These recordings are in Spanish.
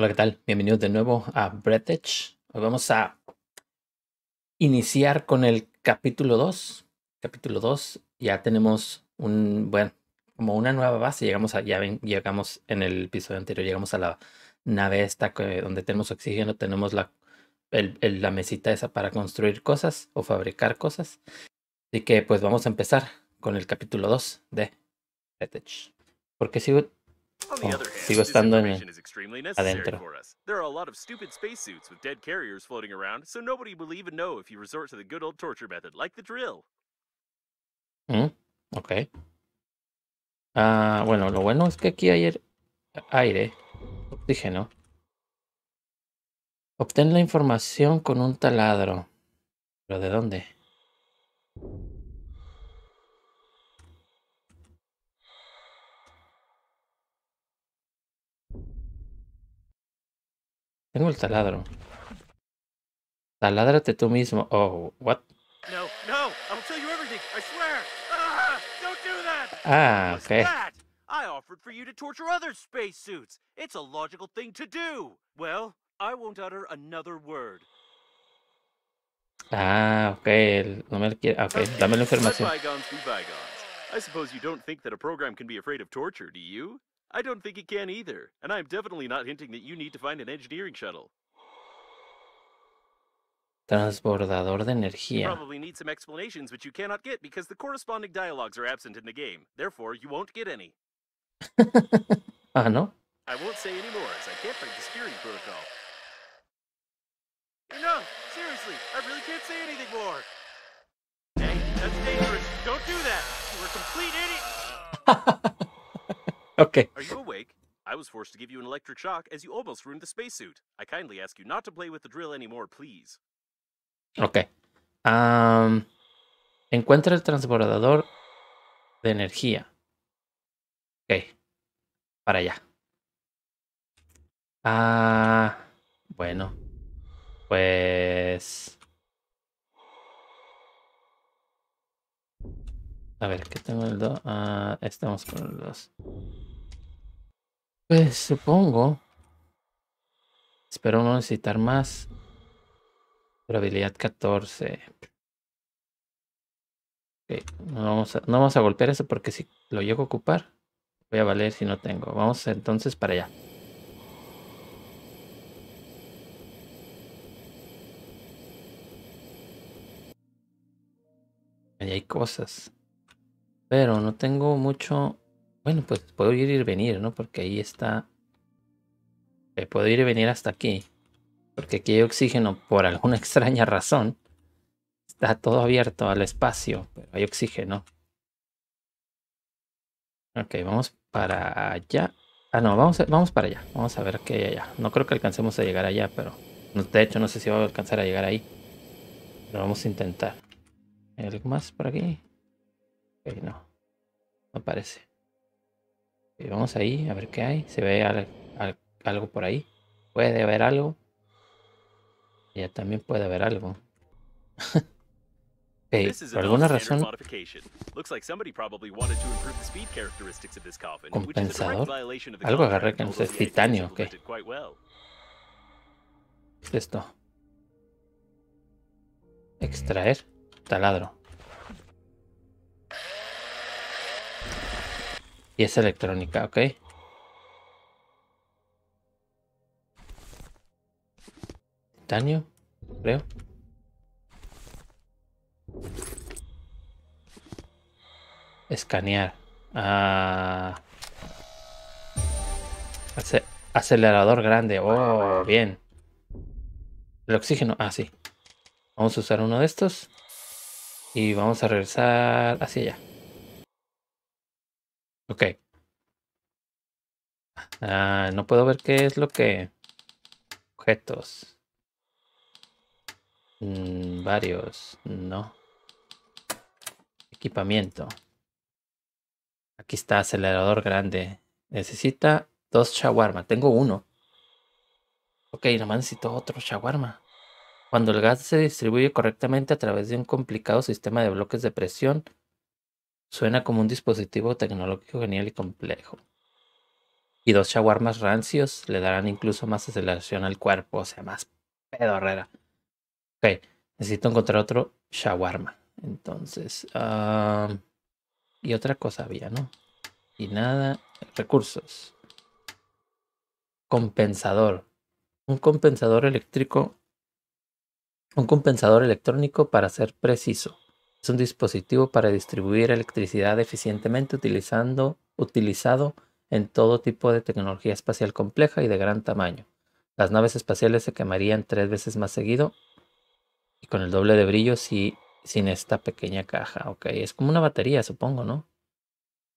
Hola, ¿qué tal? Bienvenidos de nuevo a Breathedge. Hoy vamos a iniciar con el capítulo 2. Capítulo 2, ya tenemos un, bueno, como una nueva base. Llegamos a, ya ven, llegamos en el episodio anterior, llegamos a la nave esta donde tenemos oxígeno, tenemos la, el- el- la mesita esa para construir cosas o fabricar cosas. Así que pues vamos a empezar con el capítulo 2 de Breathedge. Porque sigo Oh, sigo estando en necessary adentro. There are a lot of stupid spacesuits with dead carriers floating around, so nobody will even know if you resort to the good old torture method, like the drill. Mm, ok. Ah, bueno, lo bueno es que aquí hay air- aire, oxígeno. Obtén la información con un taladro. ¿Pero de dónde? Tengo el taladro. Taládrate tú mismo. Oh, what? No, no, I will tell you everything, I swear! Ah, don't do that! Ah, What's ok. that? I offered for you to torture other spacesuits. It's a logical thing to do. Well, I won't utter another word. Ah, ok. el- No me quiere. Ok, dame la información. bygones be bygones. I suppose you don't think that a program can be afraid of torture, do you? I don't think it can either, and I'm definitely not hinting that you need to find an engineering shuttle. Transbordador de You energía. probably need some explanations which you cannot get because the corresponding dialogues are absent in the game. Therefore, you won't get any. Ah, ¿no? I won't say any more as I can't break the steering protocol. No, seriously, I really can't say anything more. Hey, that's dangerous. Don't do that. You're a complete idiot. ok. Are you awake? I was forced to give you an electric shock as you almost ruined the spacesuit. I kindly ask you not to play with the drill anymore, please. Ok. Um, encuentra el transbordador de energía. Ok. Para allá. Ah, bueno. Pues... A ver, ¿qué tengo el 2? Ah, estamos con el 2. Pues supongo. Espero no necesitar más. Probabilidad 14. Ok, no vamos, a, no vamos a golpear eso porque si lo llego a ocupar, voy a valer si no tengo. Vamos entonces para allá. Ahí hay cosas. Pero no tengo mucho. Bueno, pues puedo ir y venir, ¿no? Porque ahí está. Eh, puedo ir y venir hasta aquí. Porque aquí hay oxígeno por alguna extraña razón. Está todo abierto al espacio, pero hay oxígeno. Ok, vamos para allá. Ah, no, vamos, vamos para allá. Vamos a ver qué hay allá. No creo que alcancemos a llegar allá, pero... De hecho, no sé si voy a alcanzar a llegar ahí. Pero vamos a intentar. ¿Hay algo más por aquí? Ok, no. No parece. Ok, vamos ahí a ver qué hay. Se ve al- al- algo por ahí. Puede haber algo. Ya también puede haber algo. Ok, is por alguna razón, Compensador. Algo agarré que no sé, titanio, ¿o qué? implemented quite well. ¿qué es esto? Extraer taladro. Y es electrónica, ok. Titanio, creo. Escanear. Ah. Ace- acelerador grande. Oh, bien. El oxígeno. Ah, sí. Vamos a usar uno de estos. Y vamos a regresar hacia allá. Ok. Ah, no puedo ver qué es lo que... Objetos. Mm, varios. No. Equipamiento. Aquí está acelerador grande. Necesita dos shawarma. Tengo uno. Ok, nomás necesito otro shawarma. Cuando el gas se distribuye correctamente a través de un complicado sistema de bloques de presión, suena como un dispositivo tecnológico genial y complejo. Y dos shawarmas rancios le darán incluso más aceleración al cuerpo, o sea, más pedorrera. Ok, necesito encontrar otro shawarma. Entonces, ah, y otra cosa había, ¿no? Y nada, recursos. Compensador. Un compensador eléctrico un compensador electrónico para ser preciso. Es un dispositivo para distribuir electricidad eficientemente utilizando, utilizado en todo tipo de tecnología espacial compleja y de gran tamaño. Las naves espaciales se quemarían tres veces más seguido y con el doble de brillo si, sin esta pequeña caja. Ok, es como una batería, supongo, ¿no?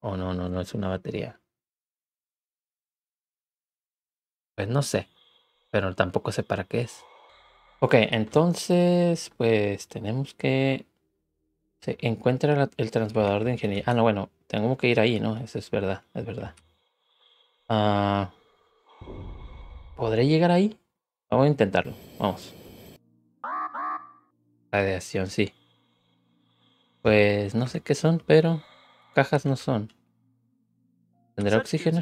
O no, no, no es una batería. Pues no sé, pero tampoco sé para qué es. Ok, entonces, pues tenemos que... Se encuentra el transbordador de ingeniería. Ah, no, bueno, tengo que ir ahí, ¿no? Eso es verdad, es verdad. Ah, ¿Podré llegar ahí? Vamos a intentarlo, vamos. Radiación, sí. Pues no sé qué son, pero cajas no son. ¿Tendrá oxígeno?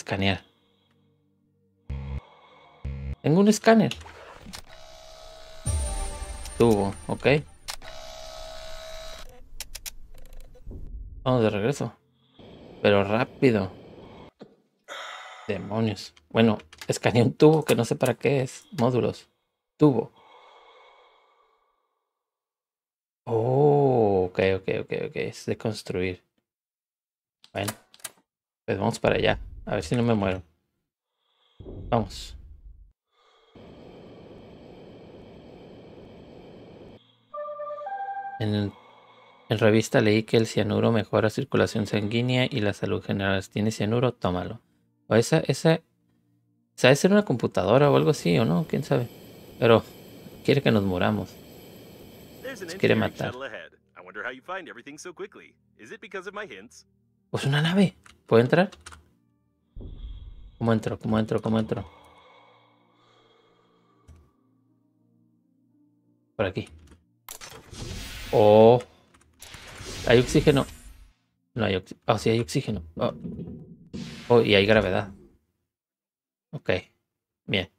Escanear. Tengo un escáner. Tubo, ok. Vamos de regreso. Pero rápido. Demonios. Bueno, escaneé un tubo que no sé para qué es. Módulos. Tubo. Oh, ok, ok, ok, ok. Es de construir. Bueno, pues vamos para allá. A ver si no me muero. Vamos. En, en revista leí que el cianuro mejora circulación sanguínea y la salud general. Si tienes cianuro, tómalo. O esa, esa, ¿sabe ser una computadora o algo así o no? ¿Quién sabe? Pero quiere que nos muramos. Nos quiere matar. Pues una nave. ¿Puedo entrar? ¿Cómo entro? ¿Cómo entro? ¿Cómo entro? Por aquí. Oh. Hay oxígeno. No hay oxígeno. Oh, sí hay oxígeno. Oh. oh, y hay gravedad. Ok. Bien.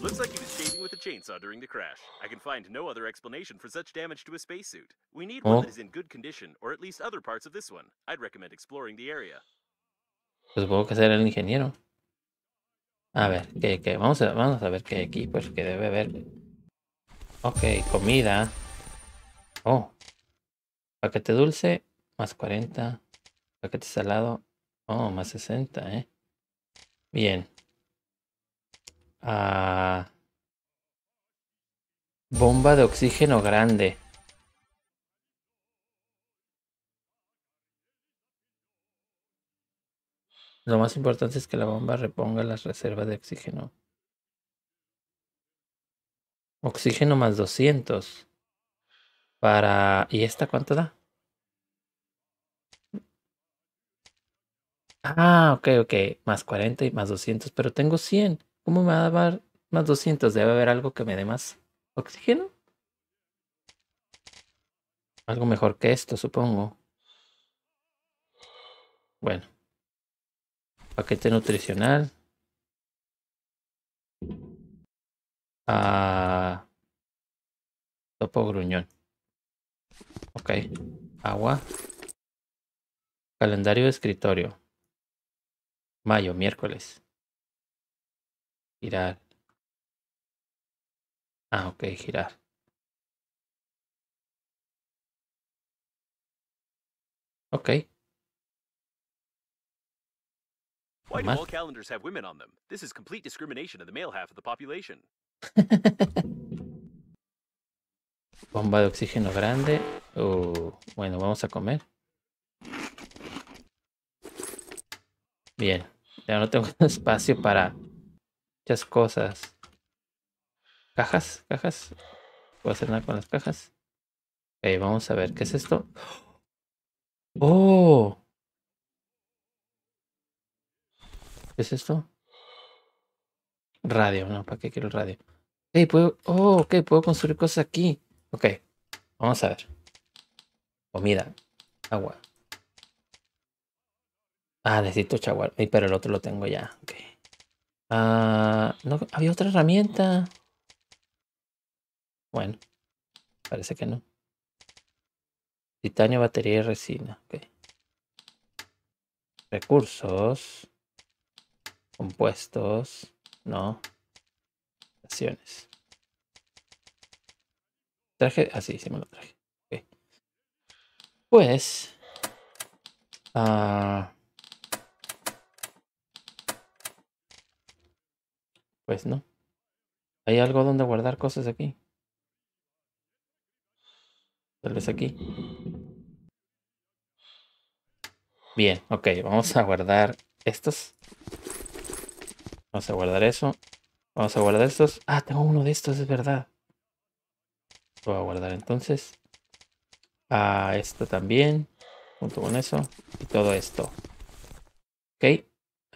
Looks like he was shaving with a chainsaw during the crash. I can find no other explanation for such damage to a spacesuit. We need one oh. that is in good condition, or at least other parts of this one. I'd recommend exploring the area. Pues supongo que será el ingeniero. A ver, ¿qué, Vamos, a, vamos a ver qué hay aquí, pues que debe haber. Ok, comida. Oh. Paquete dulce, más 40. Paquete salado, oh, más 60, ¿eh? Bien. Ah, bomba de oxígeno grande. Lo más importante es que la bomba reponga las reservas de oxígeno. Oxígeno más 200. Para... ¿Y esta cuánto da? Ah, ok, ok. Más 40 y más 200. Pero tengo 100. ¿Cómo me va a dar más 200? Debe haber algo que me dé más oxígeno. Algo mejor que esto, supongo. Bueno. Paquete nutricional. Ah, topo gruñón. Ok. Agua. Calendario de escritorio. Mayo, miércoles. Girar. Ah, ok, girar. Ok. Why do all calendars have women on them? This is complete discrimination of the male half of the population. Bomba de oxígeno grande. Uh, bueno, vamos a comer. Bien, ya no tengo espacio para muchas cosas. Cajas, cajas. ¿Puedo hacer nada con las cajas? Ok, vamos a ver, ¿qué es esto? ¡Oh! ¿Qué es esto? Radio, no, ¿para qué quiero el radio? Hey, puedo. Oh, ok, puedo construir cosas aquí. Ok, vamos a ver. Comida, agua. Ah, necesito chaguar. pero el otro lo tengo ya. Ok. Ah, no, había otra herramienta. Bueno, parece que no. Titanio, batería y resina. Ok. Recursos. Compuestos. No. Acciones. Traje. Ah, sí, sí me lo traje. Pues. Ah. Pues no. ¿Hay algo donde guardar cosas aquí? Tal vez aquí. Bien, ok, vamos a guardar estos. Vamos a guardar eso. Vamos a guardar estos. Ah, tengo uno de estos, es verdad. Lo voy a guardar entonces. A esto también. Junto con eso. Y todo esto. Ok.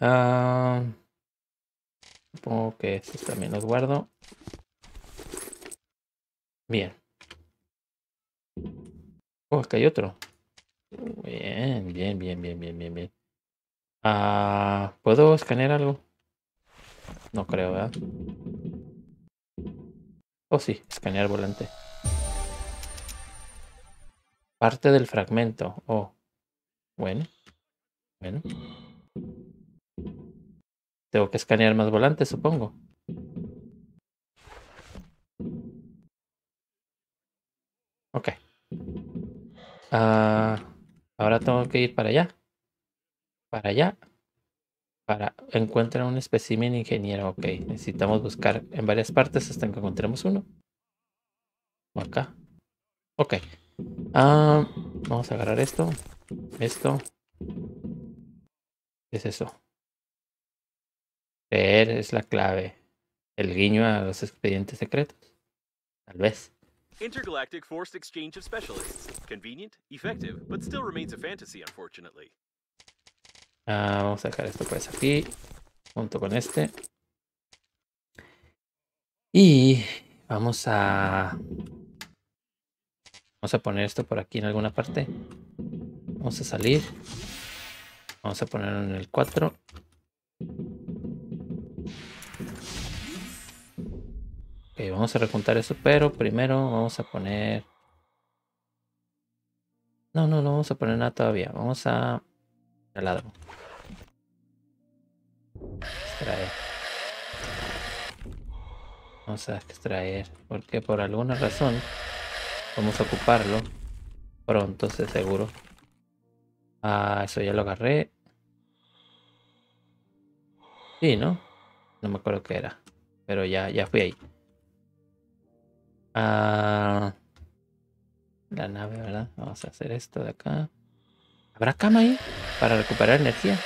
Ah... Supongo que estos también los guardo. Bien. Oh, acá hay otro. Bien, bien, bien, bien, bien, bien, bien. Ah, ¿Puedo escanear algo? No creo, ¿verdad? Oh, sí, escanear volante. Parte del fragmento. Oh. Bueno. Bueno. Tengo que escanear más volantes, supongo. Ok. Ah, ahora tengo que ir para allá. Para allá. Para encontrar un espécimen ingeniero. Ok. Necesitamos buscar en varias partes hasta que encontremos uno. Acá. Ok. Ah, vamos a agarrar esto. Esto. ¿Qué es eso? Ver es la clave. El guiño a los expedientes secretos. Tal vez. Intergalactic forced exchange of specialists. Convenient, effective, but still remains a fantasy, unfortunately. Ah, vamos a dejar esto pues aquí. Junto con este. Y vamos a... Vamos a poner esto por aquí en alguna parte. Vamos a salir. Vamos a ponerlo en el 4. Ok, vamos a rejuntar eso, pero primero vamos a poner... No, no, no vamos a poner nada todavía. Vamos a... lado. Extraer. Vamos a extraer. Porque por alguna razón vamos a ocuparlo pronto, se seguro. Ah, eso ya lo agarré. Sí, ¿no? No me acuerdo qué era. Pero ya, ya fui ahí. Ah, la nave, ¿verdad? Vamos a hacer esto de acá. ¿Habrá cama ahí para recuperar energía?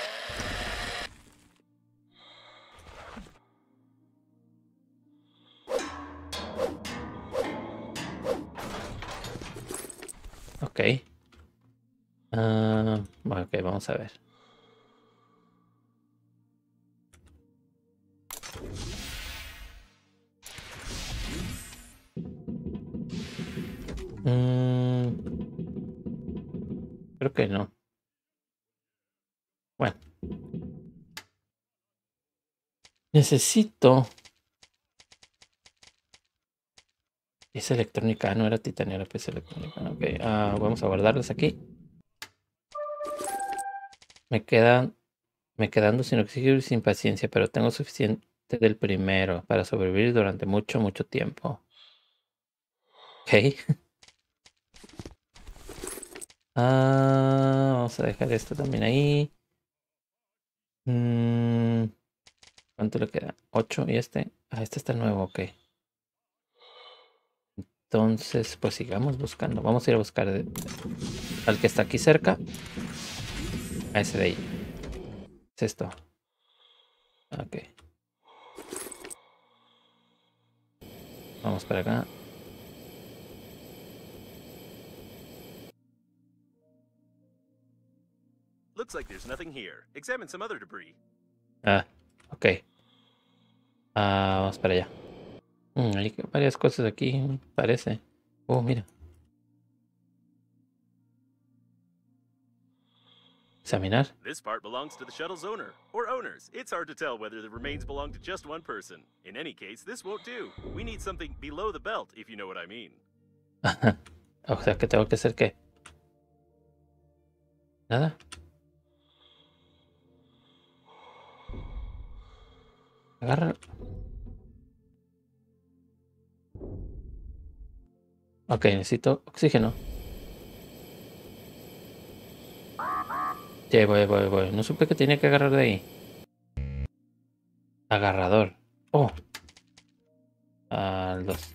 Ok. Uh, vamos a ver. Mm, creo que no. Bueno. Necesito... Es electrónica, no era titanio, era pieza electrónica. Okay. Ah, vamos a guardarlos aquí. Me quedan... Me quedando sin oxígeno y sin paciencia, pero tengo suficiente del primero para sobrevivir durante mucho, mucho tiempo. Ok. Ah, vamos a dejar esto también ahí. Mm, ¿Cuánto le queda? 8 y este. Ah, este está nuevo, ok. Entonces, pues sigamos buscando. Vamos a ir a buscar al que está aquí cerca. A ese de ahí. Es esto. Ok. Vamos para acá. Looks like there's nothing here. Examine some other debris. Ah, ok. Ah, vamos para allá. Mm, hay varias cosas aquí, parece. Oh, mira. Examinar. This part belongs to the shuttle's owner, or owners. It's hard to tell whether the remains belong to just one person. In any case, this won't do. We need something below the belt, if you know what I mean. o sea que tengo que hacer qué? Nada. Agarra. Ok, necesito oxígeno. Sí, voy, voy, voy. No supe que tenía que agarrar de ahí. Agarrador. Oh. Al 2.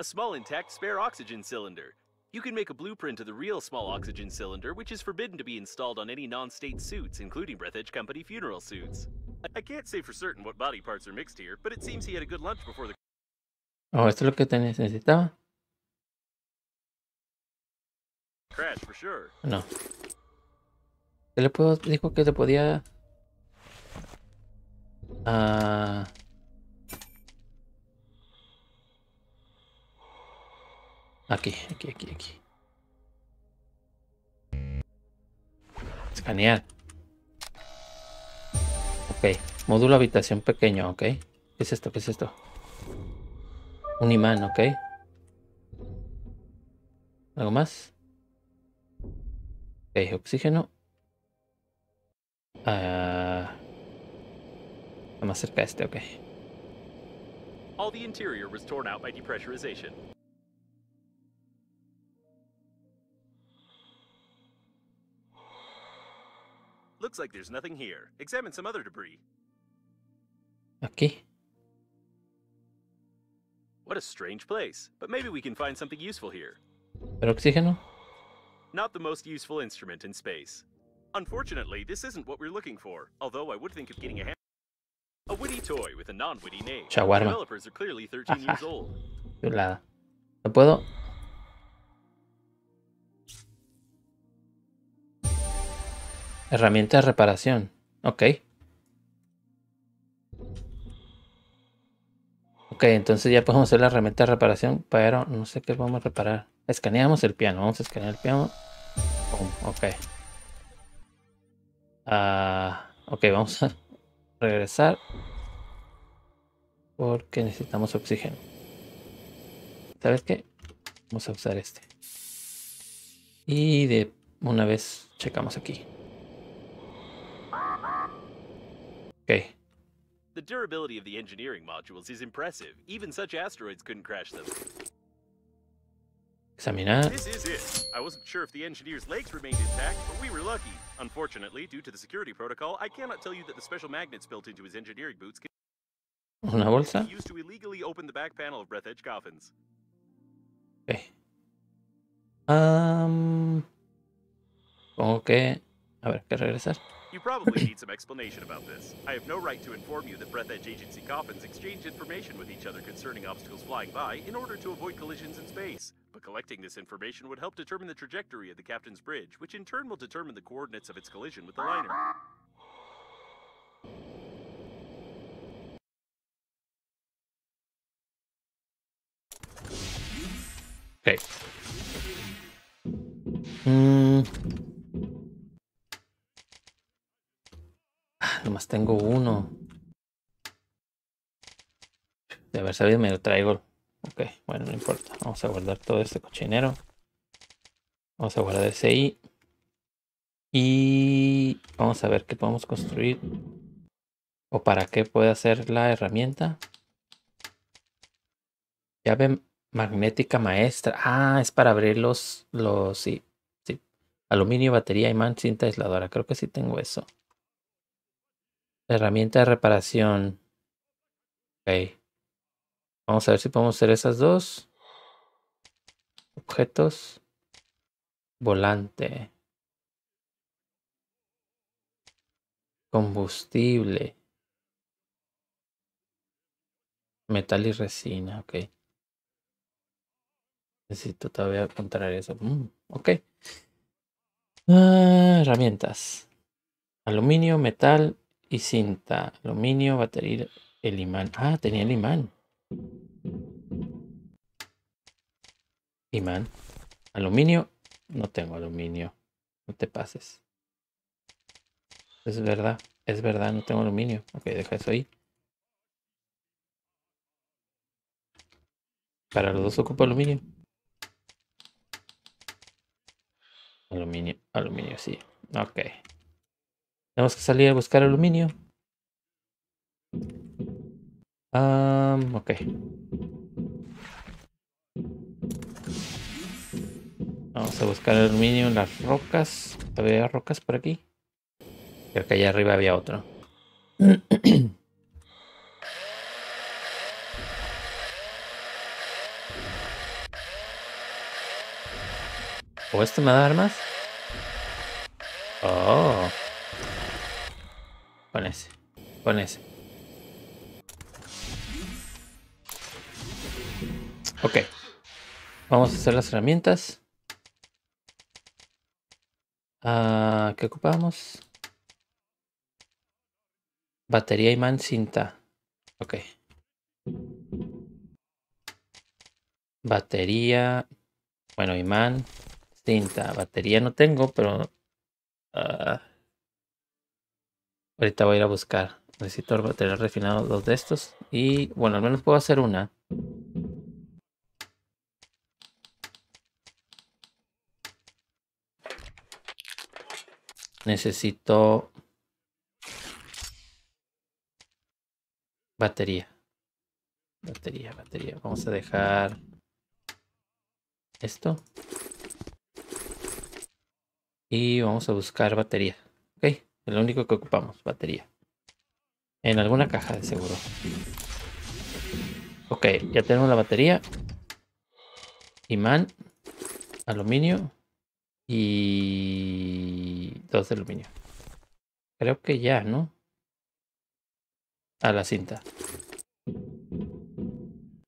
A small intact spare oxygen cylinder. You can make a blueprint of the real small oxygen cylinder, which is forbidden to be installed on any non-state suits, including Breath Edge Company funeral suits. I can't say for certain what body parts are mixed here, but it seems he had a good lunch before the Oh, esto es lo que te necesitaba. crash, for sure. No. ¿Qué le puedo? Dijo que le podía. Ah. Aquí, aquí, aquí, aquí. Escanear. Ok. Módulo habitación pequeño, ok. ¿Qué es esto? ¿Qué es esto? Un imán, ok. ¿Algo más? Ok, oxígeno. Ah. Está más cerca de este, ok. All the interior was torn out by depressurization. Looks like there's nothing here. Examine some other debris. Okay. What a strange place. But maybe we can find something useful here. ¿Pero oxígeno? Not the most useful instrument in space. Unfortunately, this isn't what we're looking for, although I would think of getting a hand. A witty toy with a non-witty name. Shawarma. Developers are clearly 13 years old. ¿No puedo? Herramienta de reparación. Ok. Ok, entonces ya podemos hacer la herramienta de reparación, pero no sé qué vamos a reparar. Escaneamos el piano. Vamos a escanear el piano. Pum, ok. Ah, ok, vamos a regresar. Porque necesitamos oxígeno. ¿Sabes qué? Vamos a usar este. Y de una vez checamos aquí. Ok. The durability of the engineering modules is impressive. Even such asteroids couldn't crash them. Examinar. This is it. I wasn't sure if the engineer's legs remained intact, but we were lucky. Unfortunately, due to the security protocol, I cannot tell you that the special magnets built into his engineering boots can Una bolsa. used to illegally open the back panel of Breath Edge coffins. Ok. Am, Supongo que. A ver, que regresar. You probably need some explanation about this. I have no right to inform you that Breath Edge Agency coffins exchange information with each other concerning obstacles flying by in order to avoid collisions in space. But collecting this information would help determine the trajectory of the captain's bridge, which in turn will determine the coordinates of its collision with the liner. Ok. Mm. Tengo uno. De haber sabido me lo traigo. Ok, bueno, no importa. Vamos a guardar todo este cochinero. Vamos a guardar ese ahí. Y vamos a ver qué podemos construir. O para qué puede hacer la herramienta. Llave magnética maestra. Ah, es para abrir los, los, sí, sí. Aluminio, batería, imán, cinta aisladora. Creo que sí tengo eso. Herramienta de reparación. Ok. Vamos a ver si podemos hacer esas dos. Objetos. Volante. Combustible. Metal y resina, ok. Necesito todavía encontrar eso. Mm, ok. Ah, herramientas. Aluminio, metal y cinta. Aluminio, batería, el imán. Ah, tenía el imán. Imán. Aluminio. No tengo aluminio. No te pases. Es verdad. Es verdad, no tengo aluminio. Ok, deja eso ahí. Para los dos ocupa aluminio. Aluminio, aluminio, sí. Ok. Tenemos que salir a buscar aluminio. Um, ok. Vamos a buscar aluminio en las rocas. ¿Había rocas por aquí? Creo que allá arriba había otro. ¿O esto me da armas? Oh. Con ese. Con ese. Ok. Vamos a hacer las herramientas. Ah, ¿Qué ocupamos? Batería, imán, cinta. Ok. Batería. Bueno, imán. Cinta. Batería no tengo, pero... Uh, ahorita voy a ir a buscar. Necesito tener refinado dos de estos. Y bueno, al menos puedo hacer una. Necesito batería. Batería, batería. Vamos a dejar esto. Y vamos a buscar batería. Lo único que ocupamos, batería. En alguna caja de seguro. Ok, ya tenemos la batería. Imán. Aluminio. Y dos de aluminio. Creo que ya, ¿no? A la cinta.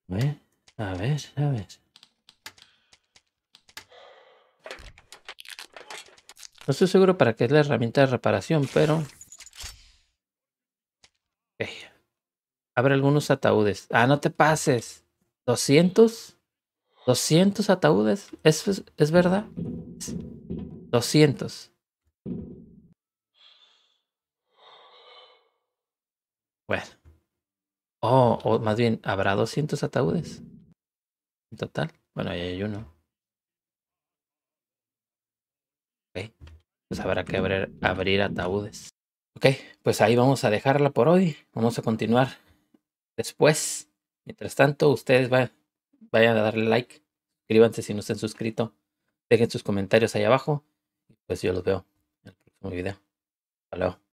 A ver, a ver, a ver. No estoy seguro para qué es la herramienta de reparación, pero... Abre algunos ataúdes. Ah, no te pases. ¿200? ¿200 ataúdes? ¿Es, es, verdad? 200. Bueno. Oh, o más bien, ¿habrá 200 ataúdes? En total. Bueno, ahí hay uno. Ok. Pues habrá que abrir, abrir ataúdes. Ok, pues ahí vamos a dejarla por hoy. Vamos a continuar después. Mientras tanto, ustedes vayan a darle like. Suscríbanse si no están suscritos. Dejen sus comentarios ahí abajo. Pues yo los veo en el próximo video. Hasta luego.